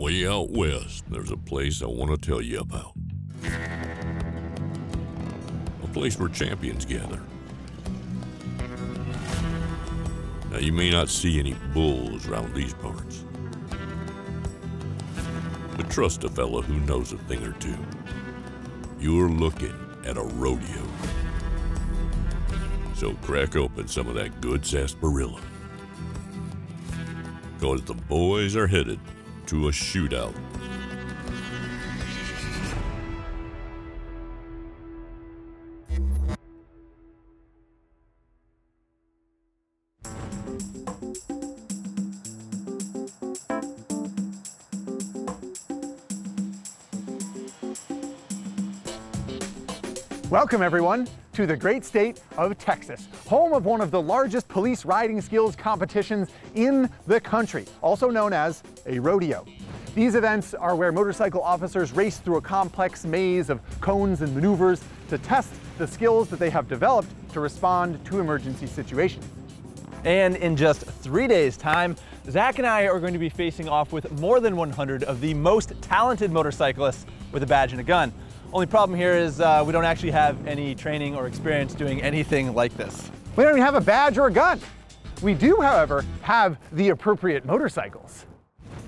Way out west, there's a place I want to tell you about. A place where champions gather. Now, you may not see any bulls around these parts. But trust a fella who knows a thing or two. You're looking at a rodeo. So crack open some of that good sarsaparilla. Because the boys are headed to a Chute Out. Welcome, everyone, to the great state of Texas, home of one of the largest police riding skills competitions in the country, also known as a rodeo. These events are where motorcycle officers race through a complex maze of cones and maneuvers to test the skills that they have developed to respond to emergency situations. And in just three days' time, Zach and I are going to be facing off with more than 100 of the most talented motorcyclists with a badge and a gun. Only problem here is uh, we don't actually have any training or experience doing anything like this. We don't even have a badge or a gun. We do, however, have the appropriate motorcycles.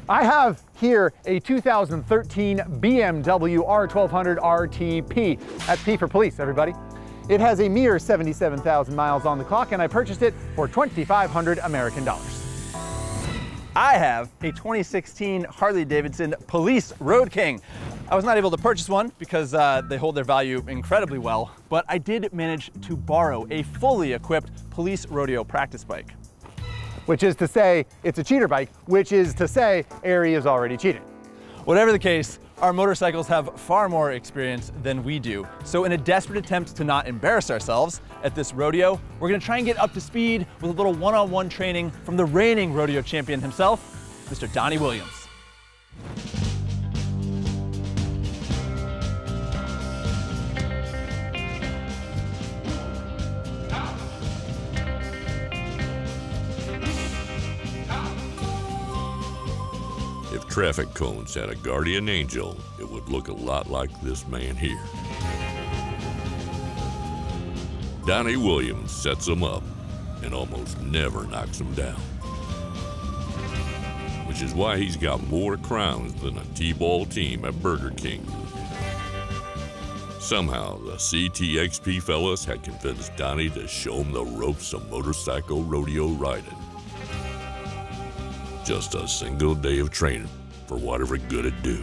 I have here a 2013 BMW R1200 RTP. That's P for police, everybody. It has a mere 77,000 miles on the clock, and I purchased it for 2,500 American dollars. I have a 2016 Harley Davidson Police Road King. I was not able to purchase one because uh, they hold their value incredibly well, but I did manage to borrow a fully equipped police rodeo practice bike. Which is to say, it's a cheater bike, which is to say, Ari is already cheated. Whatever the case, our motorcycles have far more experience than we do. So in a desperate attempt to not embarrass ourselves at this rodeo, we're gonna try and get up to speed with a little one-on-one -on -one training from the reigning rodeo champion himself, Mr. Donnie Williams. Traffic cones had a guardian angel, it would look a lot like this man here. Donnie Williams sets them up and almost never knocks them down. Which is why he's got more crowns than a T-ball team at Burger King. Somehow, the CTXP fellas had convinced Donnie to show him the ropes of motorcycle rodeo riding. Just a single day of training for whatever good it do.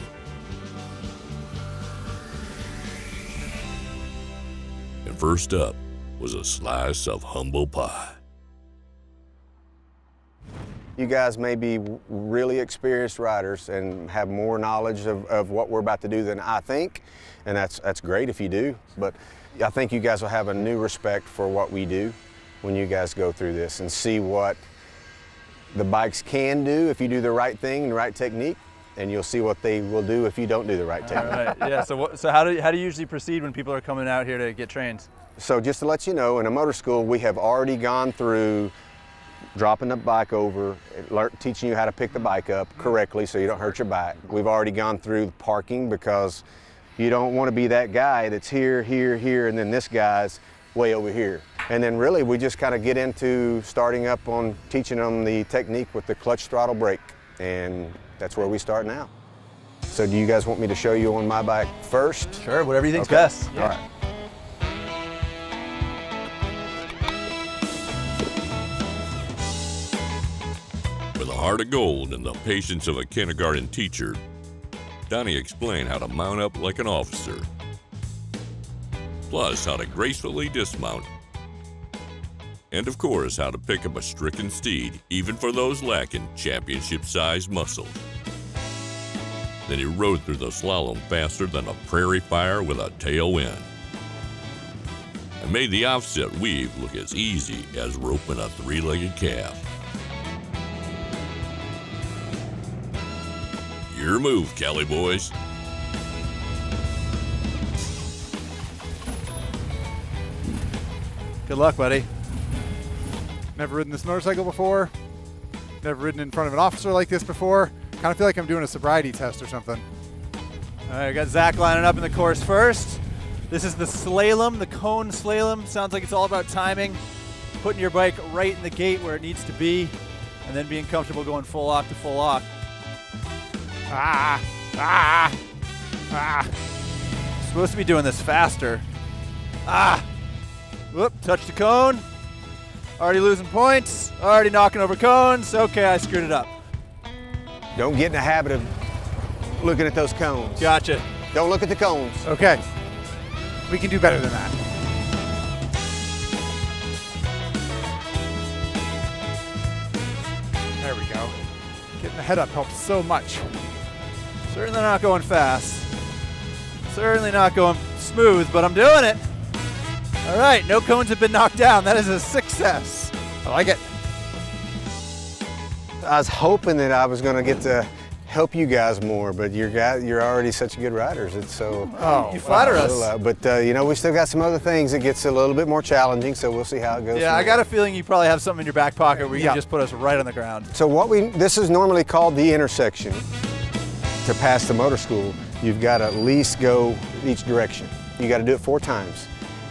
And first up was a slice of humble pie. You guys may be really experienced riders and have more knowledge of, of what we're about to do than I think, and that's, that's great if you do, but I think you guys will have a new respect for what we do when you guys go through this and see what the bikes can do if you do the right thing and the right technique and you'll see what they will do if you don't do the right technique. Right. Yeah. So, what, so how do you, how do you usually proceed when people are coming out here to get trained? So, just to let you know, in a motor school, we have already gone through dropping the bike over, teaching you how to pick the bike up mm-hmm. correctly so you don't hurt your back. We've already gone through parking because you don't want to be that guy that's here, here, here, and then this guy's way over here. And then really we just kind of get into starting up on teaching them the technique with the clutch throttle brake. And that's where we start now. So do you guys want me to show you on my bike first? Sure, whatever you think's okay. best. Yeah. All right. With a heart of gold and the patience of a kindergarten teacher, Donnie explained how to mount up like an officer, plus how to gracefully dismount, and of course how to pick up a stricken steed, even for those lacking championship-sized muscle. Then he rode through the slalom faster than a prairie fire with a tailwind. And made the offset weave look as easy as roping a three-legged calf. Your move, Cali boys. Good luck, buddy. Never ridden this motorcycle before. Never ridden in front of an officer like this before. Kind of feel like I'm doing a sobriety test or something. All right, I got Zach lining up in the course first. This is the slalom, the cone slalom. Sounds like it's all about timing, putting your bike right in the gate where it needs to be, and then being comfortable going full lock to full lock. Ah, ah, ah. Supposed to be doing this faster. Ah! Whoop, touched the cone. Already losing points. Already knocking over cones. Okay, I screwed it up. Don't get in the habit of looking at those cones. Gotcha. Don't look at the cones. Okay. We can do better than that. There we go. Getting the head up helps so much. Certainly not going fast. Certainly not going smooth, but I'm doing it. All right, no cones have been knocked down. That is a success. I like it. I was hoping that I was going to get to help you guys more, but you're guys, you're already such good riders. It's so. Oh, You flatter uh, us. But uh, you know, we still got some other things that gets a little bit more challenging, so we'll see how it goes. Yeah, I got there. a feeling you probably have something in your back pocket where you Yeah. can just put us right on the ground. So what we this is normally called the intersection. To pass the motor school, you've got to at least go each direction. You got to do it four times.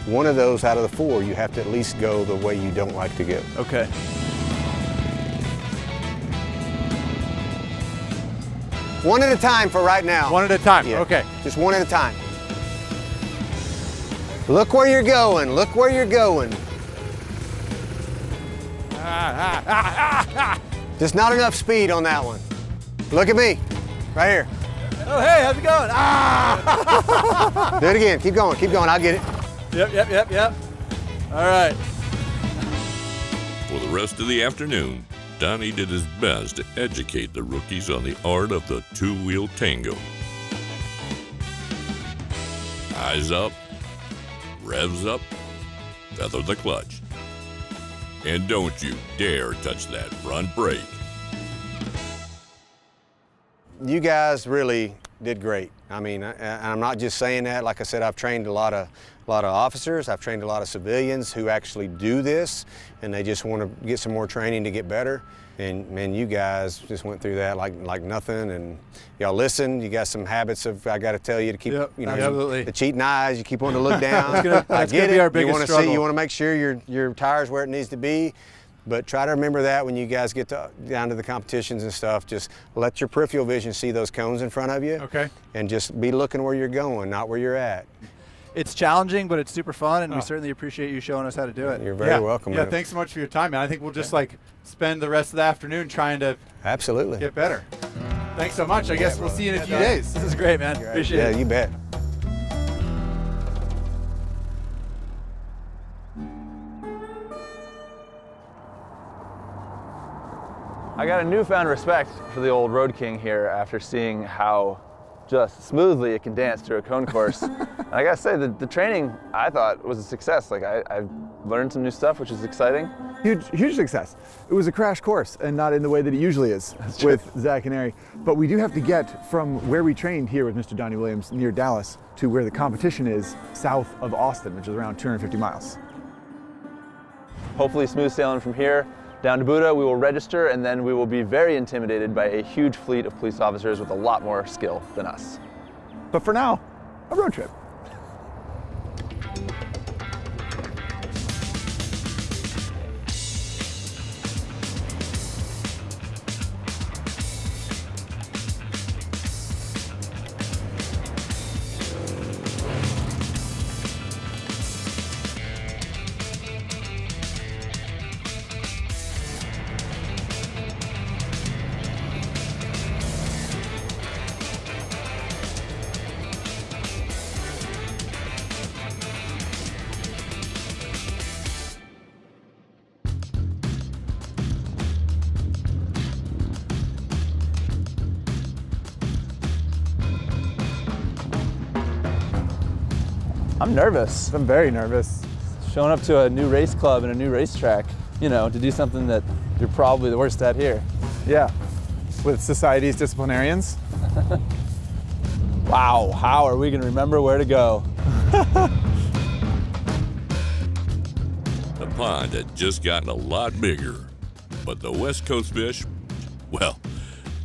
One of those out of the four, you have to at least go the way you don't like to go. Okay. One at a time for right now. One at a time. Yeah. Okay. Just one at a time. Look where you're going. Look where you're going. Just not enough speed on that one. Look at me. Right here. Oh, hey, how's it going? Ah! Do it again. Keep going. Keep going. I'll get it. Yep, yep, yep, yep. All right. For the rest of the afternoon, Donnie did his best to educate the rookies on the art of the two wheel tango. Eyes up, revs up, feather the clutch. And don't you dare touch that front brake. you guys really did great. I mean, I, I'm not just saying that. Like I said, I've trained a lot of a lot of officers. I've trained a lot of civilians who actually do this, and they just want to get some more training to get better. And man, you guys just went through that like like nothing. And y'all listen. You got some habits of I got to tell you to keep Yep, you know absolutely. the cheating eyes. You keep wanting to look down. That's gonna- I that's get gonna be it. our you want to see. You want to make sure your your tires where it needs to be. But try to remember that when you guys get to, down to the competitions and stuff. Just let your peripheral vision see those cones in front of you. Okay. And just be looking where you're going, not where you're at. It's challenging, but it's super fun, and Oh. we certainly appreciate you showing us how to do it. You're very yeah. welcome. Yeah, man. thanks so much for your time, man. I think we'll just like spend the rest of the afternoon trying to Absolutely. get better. Thanks so much. I guess we'll see you in a few days. This is great, man. Appreciate Yeah, it. you bet. I got a newfound respect for the old Road King here after seeing how just smoothly it can dance through a cone course. and I gotta say, the, the training I thought was a success. Like I, I've learned some new stuff, which is exciting. Huge, huge success. It was a crash course and not in the way that it usually is with Zach and Ari. But we do have to get from where we trained here with Mr. Donnie Williams near Dallas to where the competition is south of Austin, which is around 250 miles. Hopefully smooth sailing from here down to Buda. We will register and then we will be very intimidated by a huge fleet of police officers with a lot more skill than us. But for now, a road trip. Nervous. I'm very nervous. Showing up to a new race club and a new racetrack, you know, to do something that you're probably the worst at here. Yeah, with society's disciplinarians. Wow, how are we gonna remember where to go? The pond had just gotten a lot bigger, but the West Coast fish, well,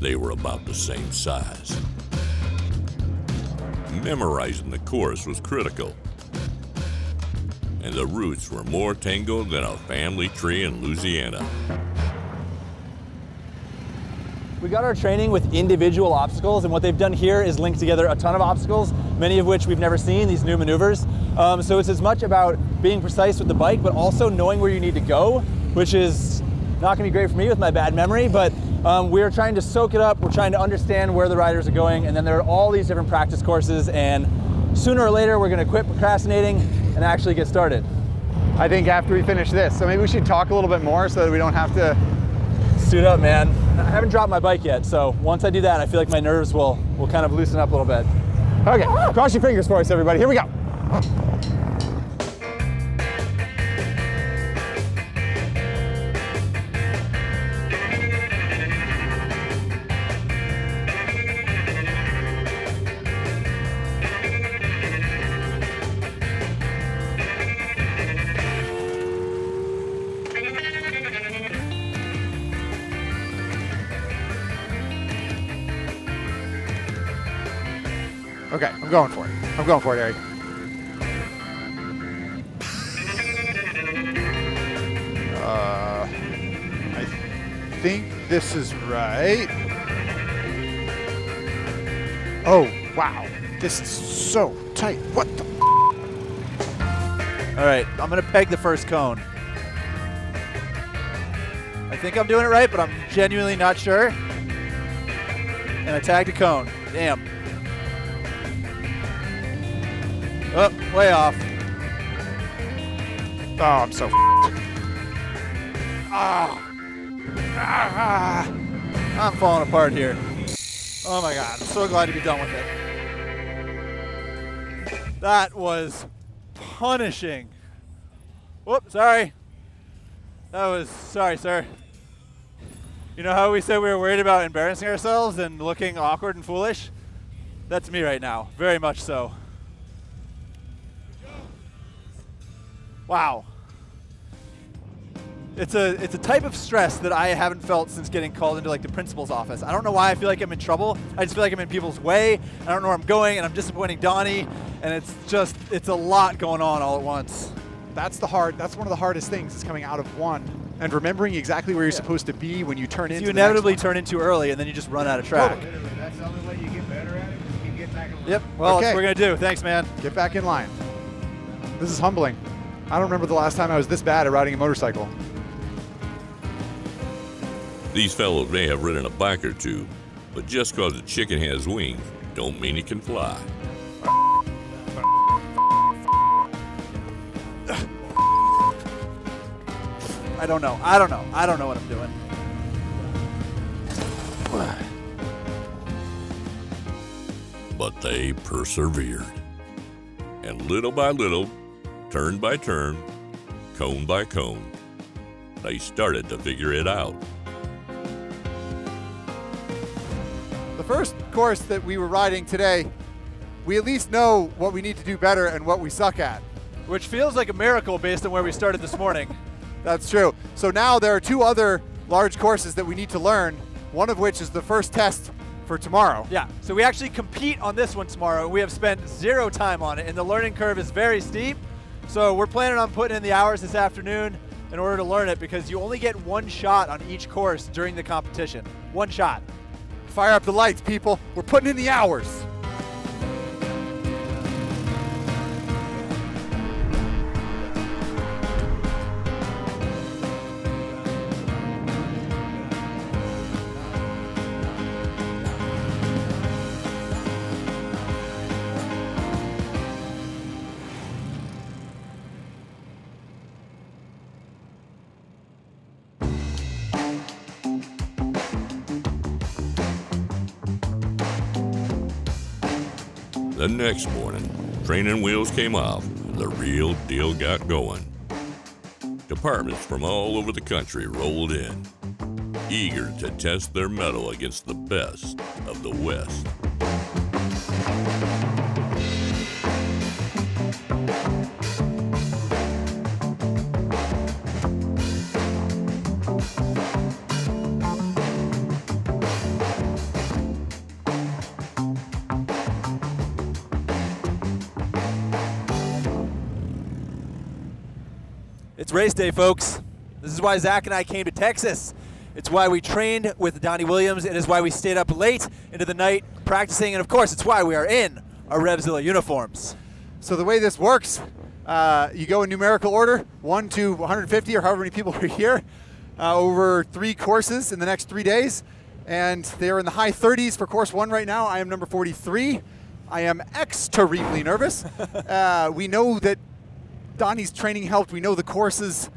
they were about the same size. Memorizing the course was critical, and the roots were more tangled than a family tree in Louisiana. We got our training with individual obstacles, and what they've done here is link together a ton of obstacles, many of which we've never seen, these new maneuvers. Um, so it's as much about being precise with the bike, but also knowing where you need to go, which is not gonna be great for me with my bad memory, but um, we're trying to soak it up, we're trying to understand where the riders are going, and then there are all these different practice courses, and sooner or later we're gonna quit procrastinating and actually get started. I think after we finish this, so maybe we should talk a little bit more so that we don't have to Suit up, man. I haven't dropped my bike yet, so once I do that, I feel like my nerves will, will kind of loosen up a little bit. Okay, cross your fingers for us, everybody. Here we go. Going for it. I'm going for it, Eric. Uh, I think this is right. Oh, wow. This is so tight. What the? All right, I'm gonna peg the first cone. I think I'm doing it right, but I'm genuinely not sure. And I tagged a cone. Damn. Oh, way off. Oh, I'm so. Ah. Ah. I'm falling apart here. Oh my God! I'm so glad to be done with it. That was punishing. Whoop, sorry. That was, sorry, sir. You know how we said we were worried about embarrassing ourselves and looking awkward and foolish? That's me right now, very much so. Wow. It's a it's a type of stress that I haven't felt since getting called into like the principal's office. I don't know why I feel like I'm in trouble. I just feel like I'm in people's way. I don't know where I'm going, and I'm disappointing Donnie. And it's just it's a lot going on all at once. That's the hard. That's one of the hardest things is coming out of one and remembering exactly where you're Yeah. supposed to be when you turn So into you the next inevitably turn in too early, and then you just run out of track. That's the only way you get better at it. is keep getting back in line. Yep. Well, that's what we're gonna do. Thanks, man. Get back in line. This is humbling. I don't remember the last time I was this bad at riding a motorcycle. These fellows may have ridden a bike or two, but just cause a chicken has wings don't mean it can fly. I don't know. I don't know. I don't know what I'm doing. But they persevered. And little by little, turn by turn, cone by cone, they started to figure it out. The first course that we were riding today, we at least know what we need to do better and what we suck at. Which feels like a miracle based on where we started this morning. That's true. So now there are two other large courses that we need to learn, one of which is the first test for tomorrow. Yeah. So we actually compete on this one tomorrow. We have spent zero time on it, and the learning curve is very steep. So we're planning on putting in the hours this afternoon in order to learn it because you only get one shot on each course during the competition. One shot. Fire up the lights, people. We're putting in the hours. Next morning, training wheels came off and the real deal got going. Departments from all over the country rolled in, eager to test their mettle against the best of the West. Race day, folks. This is why Zach and I came to Texas. It's why we trained with Donnie Williams. It is why we stayed up late into the night practicing. And of course, it's why we are in our Revzilla uniforms. So the way this works, uh, you go in numerical order, 1 to 150 or however many people are here, uh, over three courses in the next three days. And they are in the high 30s for course one right now. I am number 43. I am extremely nervous. uh, we know that Donnie's training helped. We know the courses.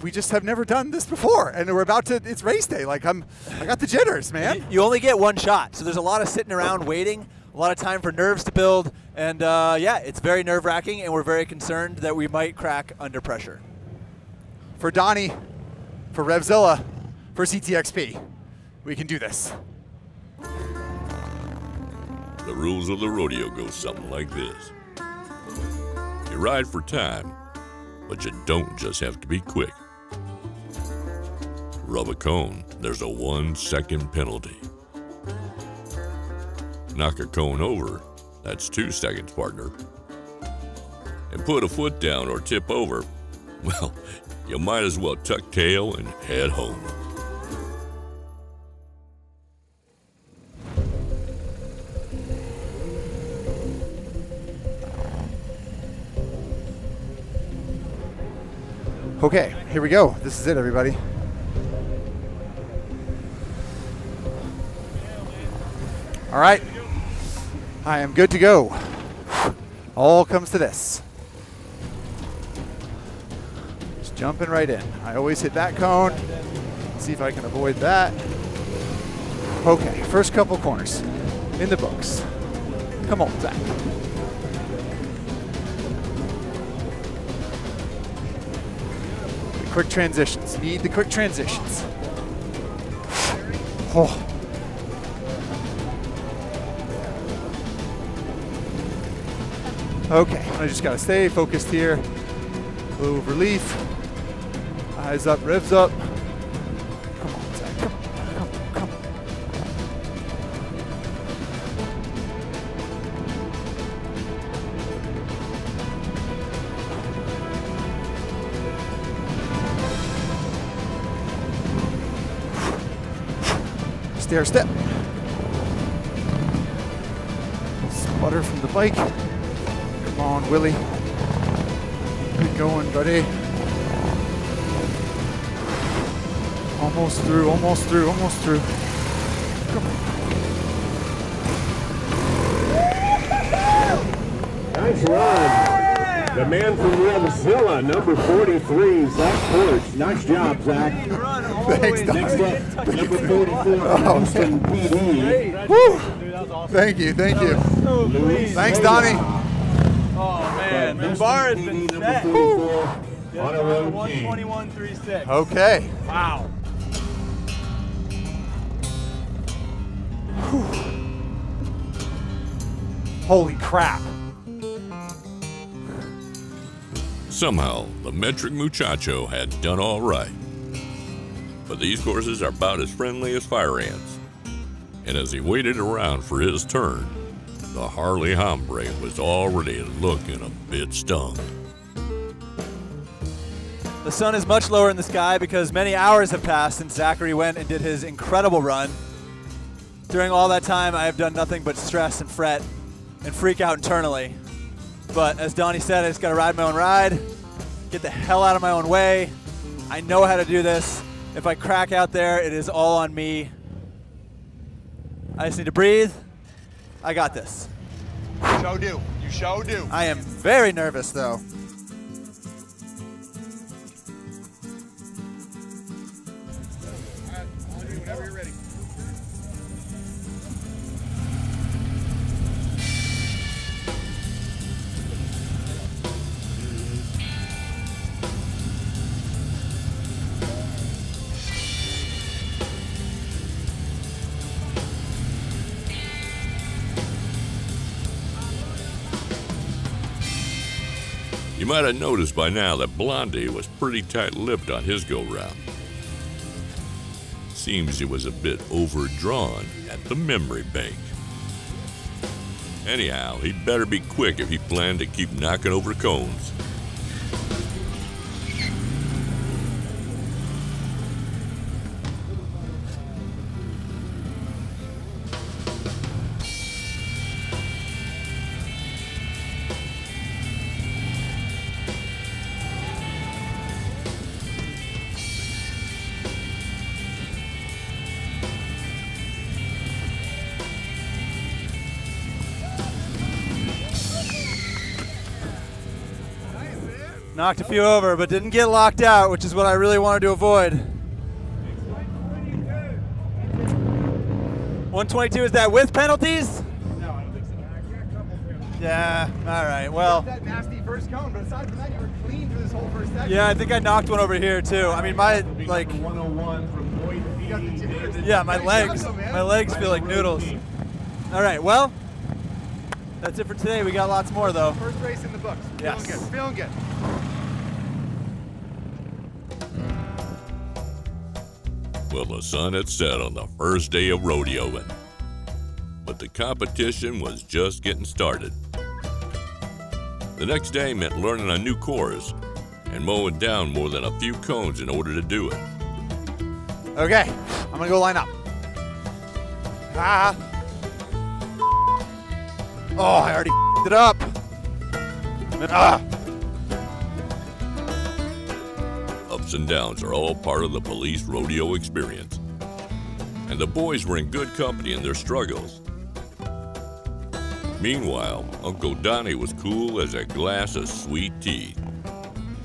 We just have never done this before, and we're about to. It's race day. Like I'm, I got the jitters, man. You only get one shot, so there's a lot of sitting around waiting, a lot of time for nerves to build, and uh, yeah, it's very nerve-wracking, and we're very concerned that we might crack under pressure. For Donnie, for Revzilla, for CTXP, we can do this. The rules of the rodeo go something like this. Ride for time, but you don't just have to be quick. Rub a cone, there's a one second penalty. Knock a cone over, that's two seconds, partner. And put a foot down or tip over, well, you might as well tuck tail and head home. Okay, here we go. This is it, everybody. All right. I am good to go. All comes to this. Just jumping right in. I always hit that cone. See if I can avoid that. Okay, first couple corners in the books. Come on, Zach. Quick transitions. Need the quick transitions. Oh. Okay, I just gotta stay focused here. A little relief. Eyes up, revs up. Stair step. Sputter from the bike. Come on, Willie. Good going, buddy. Almost through, almost through, almost through. Come on. Nice run. The man from Revzilla, number 43, Zach Courts. Nice job, Zach. Thanks, Next Donnie. up, number 44, Houston PD. Woo! Thank you, thank you. Thanks, Donnie. Oh man, the bar has PD, been set. on a road 121.36. Okay. Wow. Holy crap. Somehow, the metric muchacho had done all right. But these horses are about as friendly as fire ants. And as he waited around for his turn, the Harley Hombre was already looking a bit stung. The sun is much lower in the sky because many hours have passed since Zachary went and did his incredible run. During all that time, I have done nothing but stress and fret and freak out internally. But as Donnie said, I just got to ride my own ride, get the hell out of my own way. I know how to do this. If I crack out there, it is all on me. I just need to breathe. I got this. Show do. You show do. I am very nervous though. Might have noticed by now that Blondie was pretty tight lipped on his go round. Seems he was a bit overdrawn at the memory bank. Anyhow, he'd better be quick if he planned to keep knocking over cones. Knocked a few over, but didn't get locked out, which is what I really wanted to avoid. 122 is that with penalties? No, I don't think so. Yeah. All right. Well. That nasty first cone, but aside from that, you were clean for this whole first section. Yeah, I think I knocked one over here too. I mean, my like, 101 from Boyd You got the jitters. yeah, my legs, my legs feel like noodles. All right. Well, that's it for today. We got lots more though. First race in the books. Yes. Feeling good. Feeling good. Well, the sun had set on the first day of rodeoing, but the competition was just getting started. The next day meant learning a new course and mowing down more than a few cones in order to do it. Okay, I'm gonna go line up. Ah. Oh, I already it up. Ah. Ups and downs are all part of the police rodeo experience. And the boys were in good company in their struggles. Meanwhile, Uncle Donnie was cool as a glass of sweet tea,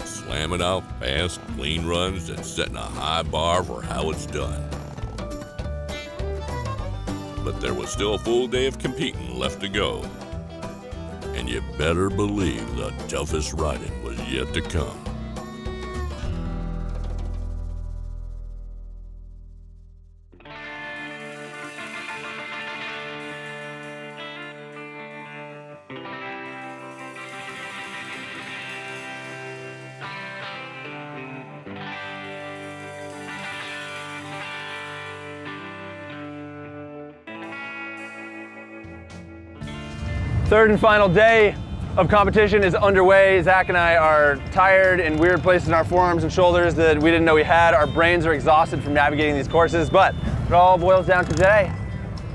slamming out fast, clean runs and setting a high bar for how it's done. But there was still a full day of competing left to go. And you better believe the toughest riding was yet to come. Third and final day of competition is underway. Zach and I are tired in weird places in our forearms and shoulders that we didn't know we had. Our brains are exhausted from navigating these courses, but it all boils down to today.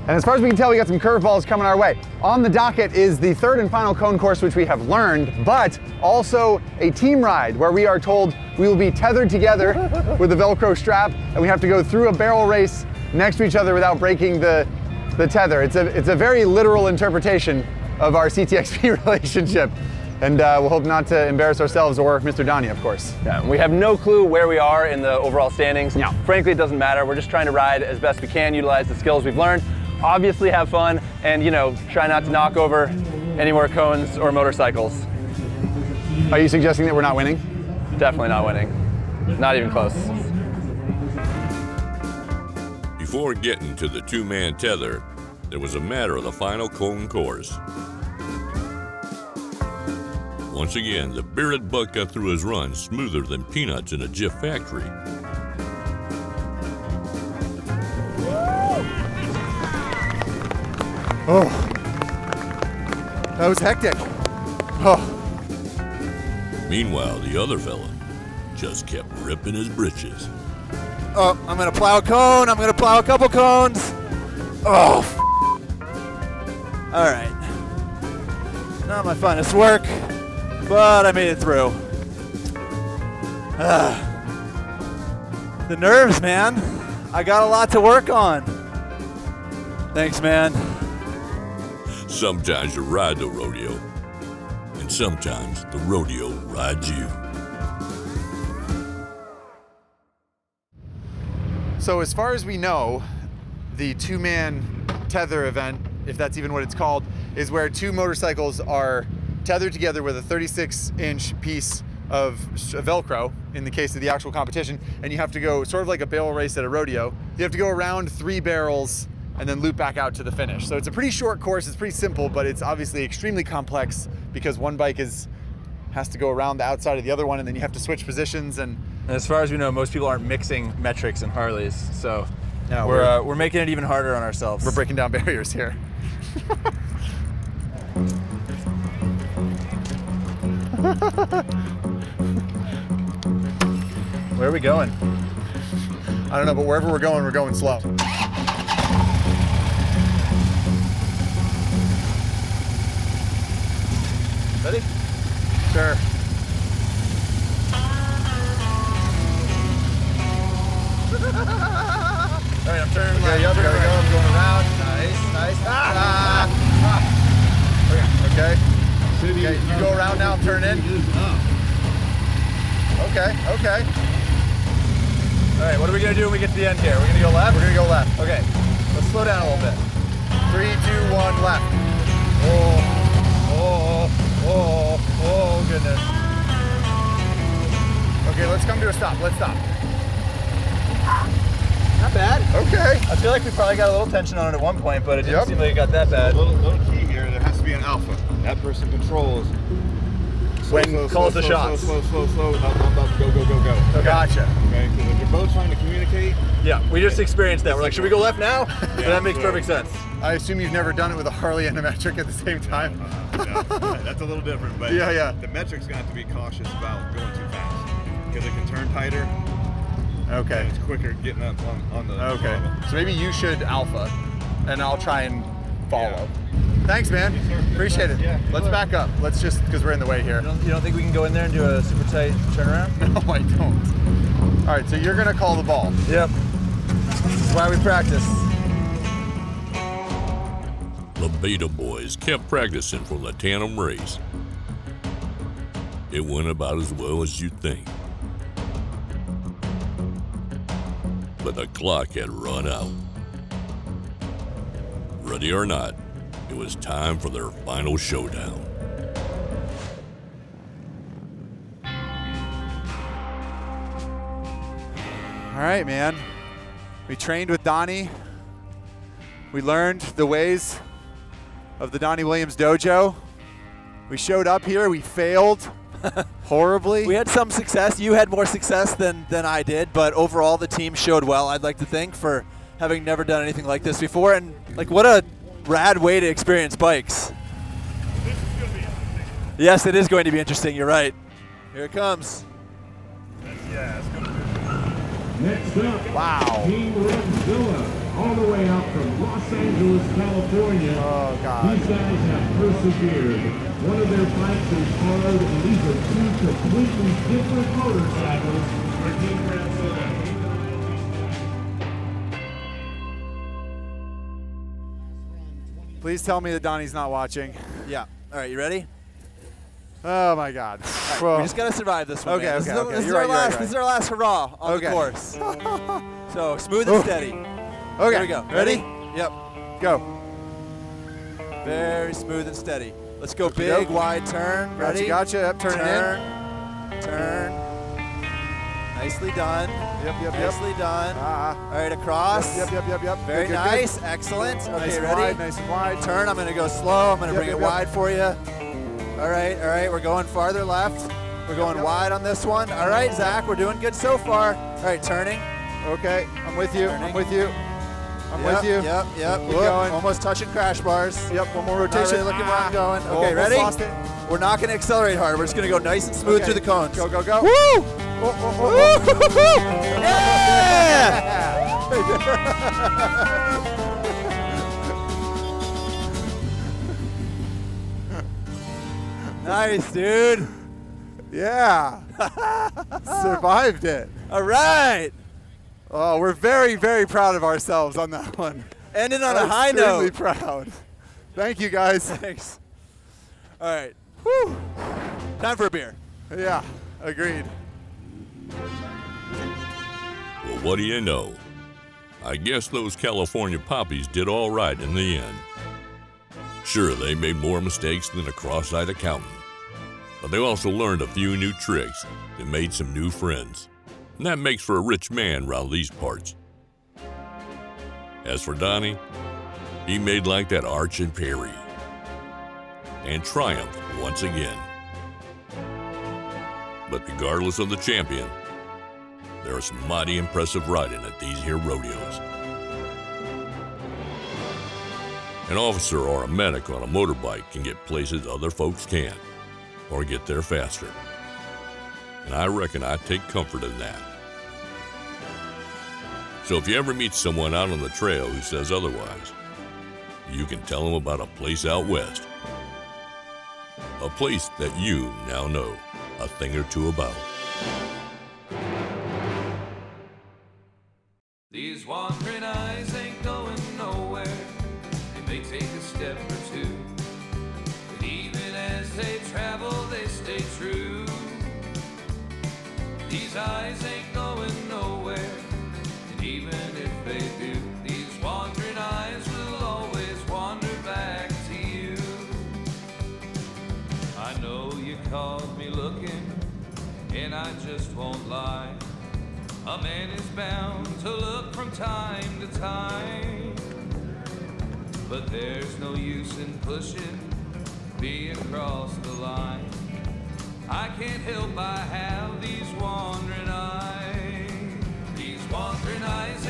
And as far as we can tell, we got some curveballs coming our way. On the docket is the third and final cone course, which we have learned, but also a team ride where we are told we will be tethered together with a Velcro strap and we have to go through a barrel race next to each other without breaking the, the tether. It's a, it's a very literal interpretation of our CTXP relationship. And uh, we'll hope not to embarrass ourselves or Mr. Donnie, of course. Yeah, we have no clue where we are in the overall standings. No. Frankly, it doesn't matter. We're just trying to ride as best we can, utilize the skills we've learned, obviously have fun, and you know, try not to knock over any more cones or motorcycles. Are you suggesting that we're not winning? Definitely not winning. Not even close. Before getting to the two man tether, there was a matter of the final cone course. Once again, the bearded buck got through his run smoother than peanuts in a Jif factory. Oh. That was hectic. Oh. Meanwhile, the other fella just kept ripping his britches. Oh, I'm gonna plow a cone. I'm gonna plow a couple cones. Oh. f- All right. Not my finest work, but I made it through. Ah. The nerves, man. I got a lot to work on. Thanks, man. Sometimes you ride the rodeo, and sometimes the rodeo rides you. So as far as we know, the two-man tether event, if that's even what it's called, is where two motorcycles are tethered together with a 36-inch piece of Velcro, in the case of the actual competition, and you have to go sort of like a barrel race at a rodeo. You have to go around three barrels and then loop back out to the finish. So it's a pretty short course, it's pretty simple, but it's obviously extremely complex because one bike is has to go around the outside of the other one and then you have to switch positions and And as far as we know, most people aren't mixing metrics and Harleys, so No, we're, we're- uh, we're making it even harder on ourselves. we're breaking down barriers here. Where are we going? I don't know, but wherever we're going, we're going slow. Ready? Sure. All right, I'm turning Okay, left. turning gotta go. I'm going around. Nice, nice. Ah! ah. Okay. Okay, you go around now, turn in. Okay, okay. All right, what are we gonna do when we get to the end here? We're gonna go left? We're gonna go left. Okay, let's slow down a little bit. Three, two, one, left. Oh, oh, oh, oh, goodness. Okay, let's come to a stop. Let's stop. Not bad. Okay. I feel like we probably got a little tension on it at one point, but it didn't Yep. seem like it got that bad. little, little be an alpha. That person controls. Slow, When slow, calls slow, the slow, shots. Slow, slow, slow, slow. Up, up, up, go, go, go, go. Okay. Gotcha. Okay, because if you're both trying to communicate, Yeah, we just experienced that. We're like, should we go left now? and that makes so- perfect sense. I assume you've never done it with a Harley and a metric at the same time. Uh, no, that's a little different. But Yeah, yeah. the metric's got to be cautious about going too fast because it can turn tighter Okay. and it's quicker getting up on, on the Okay. throttle. So maybe you should alpha, and I'll try and follow. Yeah. Thanks, man. Appreciate it. Yeah, Let's good back up. Let's just because we're in the way here. You don't, you don't think we can go in there and do a super tight turnaround? No, I don't. All right, so you're gonna call the ball. Yep. This is why we practice. The Beta Boys kept practicing for the tandem race. It went about as well as you'd think. But the clock had run out. Ready or not, it was time for their final showdown. All right, man. We trained with Donnie. We learned the ways of the Donnie Williams dojo. We showed up here. We failed horribly. We had some success. You had more success than, than I did, but overall the team showed well, I'd like to think, for having never done anything like this before. And like what a rad way to experience bikes. Yes, it is going to be interesting. You're right. Here it comes. Next up, wow. Team RevZilla, all the way out from Los Angeles, California. Oh, God. These guys have persevered. One of their bikes is hard, and these are two completely different motorcycles for Team RevZilla. Please tell me that Donnie's not watching. Yeah. All right, you ready? Oh my God. we just gotta survive this one. Okay, man. This okay, is, okay. This is our right, right, last. This is our last hurrah on Okay. the course. so smooth and steady. Okay. Here we go. Ready? Yep. Go. Very smooth and steady. Let's go big, wide turn. Gotcha, Ready? gotcha. Yep, turn it in. turn, Turn. Nicely done. Yep, yep, yep. Nicely done. Ah. All right, across. Yep, yep, yep, yep. Very Good, good, good. nice. Excellent. Okay, Nice ready? wide, nice and wide. Turn. I'm going to go slow. I'm going to Yep, bring yep, it yep. wide for you. All right, all right. We're going farther left. We're going yep. wide on this one. All right, Zach, we're doing good so far. All right, turning. Okay, I'm with you. I'm with you. I'm Yep, with you. Yep, yep. Keep Whoop, going. Almost touching crash bars. Yep, one more rotation. really looking where I'm ah. going. Oh, Okay, ready? We're not going to accelerate hard. We're just going to go nice and smooth Okay. through the cones. Go, go, go. Woo! Oh, oh, oh. Yeah! nice, dude. Yeah. Survived it. All right. Oh, we're very, very proud of ourselves on that one. Ending on a I'm high extremely note. proud. Thank you, guys. Thanks. All right. Whew. Time for a beer. Yeah, agreed. Well, what do you know? I guess those California poppies did all right in the end. Sure, they made more mistakes than a cross eyed accountant, but they also learned a few new tricks and made some new friends. And that makes for a rich man round these parts. As for Donnie, he made like that Arch and Perry and triumphed once again. But regardless of the champion, there's some mighty impressive riding at these here rodeos. An officer or a medic on a motorbike can get places other folks can't, or get there faster. And I reckon I take comfort in that. So if you ever meet someone out on the trail who says otherwise, you can tell them about a place out west. A place that you now know a thing or two about. These eyes ain't going nowhere. And even if they do, these wandering eyes will always wander back to you. I know you caught me looking, and I just won't lie. A man is bound to look from time to time. But there's no use in pushing me across the line. I can't help but have these wandering eyes. These wandering eyes